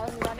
hours.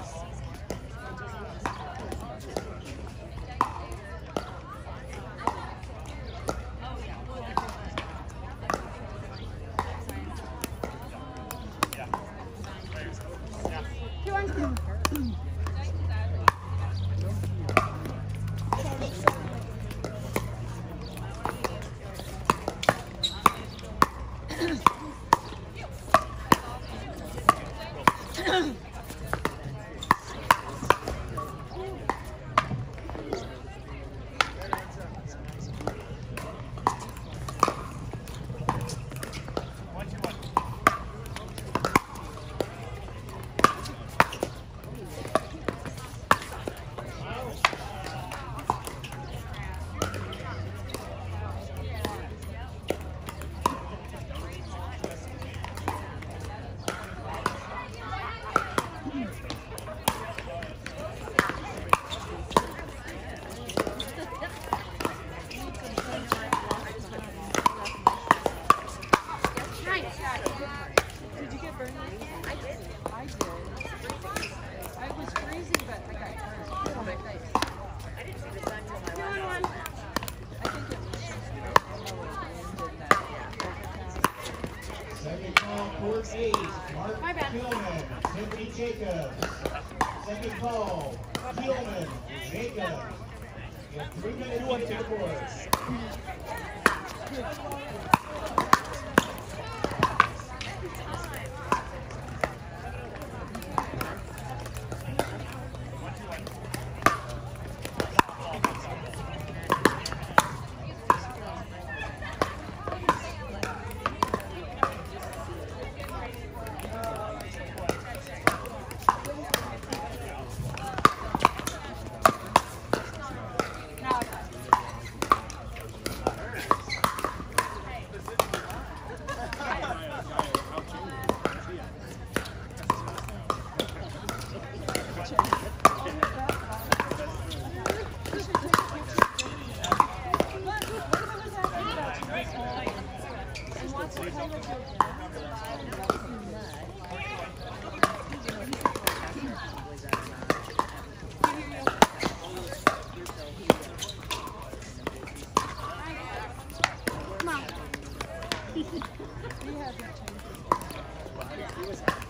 Yes. First eight, Mark My Timothy Jacobs. Second call, Kuhlman, Jacobs. You have three minutes to the course. Thank you.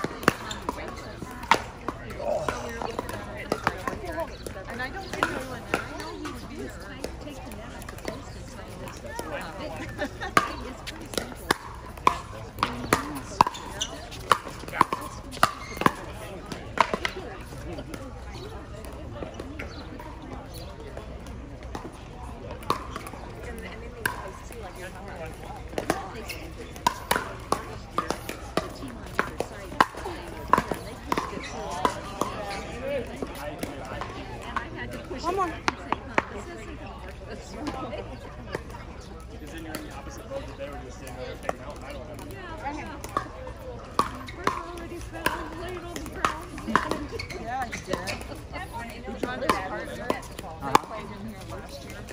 Yeah, I. Yeah, you did. Who joined his partner? They played in here last year.